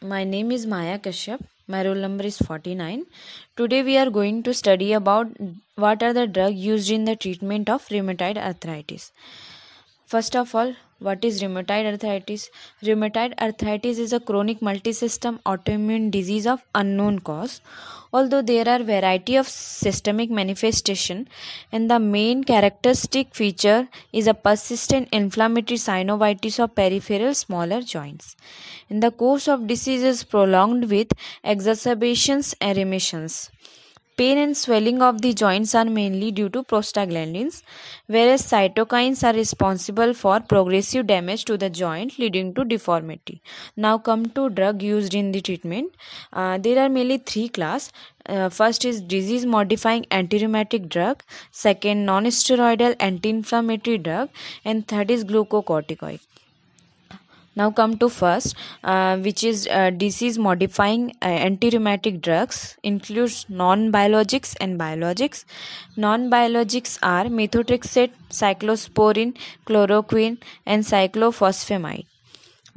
My name is Maya Kashyap. My roll number is 49. Today we are going to study about what are the drugs used in the treatment of rheumatoid arthritis. First of all, what is rheumatoid arthritis? Rheumatoid arthritis is a chronic multisystem autoimmune disease of unknown cause. Although there are variety of systemic manifestation and the main characteristic feature is a persistent inflammatory synovitis of peripheral smaller joints. In the course of disease is prolonged with exacerbations and remissions. Pain and swelling of the joints are mainly due to prostaglandins, whereas cytokines are responsible for progressive damage to the joint leading to deformity. Now come to drug used in the treatment. Uh, there are mainly three class. Uh, first is disease modifying anti-rheumatic drug, second non-steroidal anti-inflammatory drug, and third is glucocorticoid now come to first uh, which is uh, disease modifying uh, anti-rheumatic drugs. Includes non-biologics and biologics. Non-biologics are methotrexate cyclosporin chloroquine and cyclophosphamide.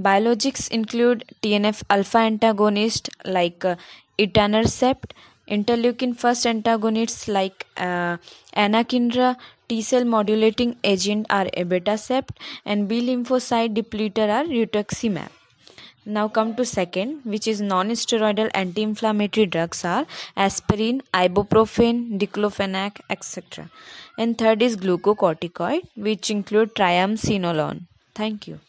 Biologics include tnf alpha antagonist like uh, etanercept interleukin first antagonists like uh, anakinra T cell modulating agent are abatacept and B lymphocyte depleter are rituximab. Now come to second which is non-steroidal anti-inflammatory drugs are aspirin, ibuprofen, diclofenac etc. And third is glucocorticoid which include triamcinolone. Thank you.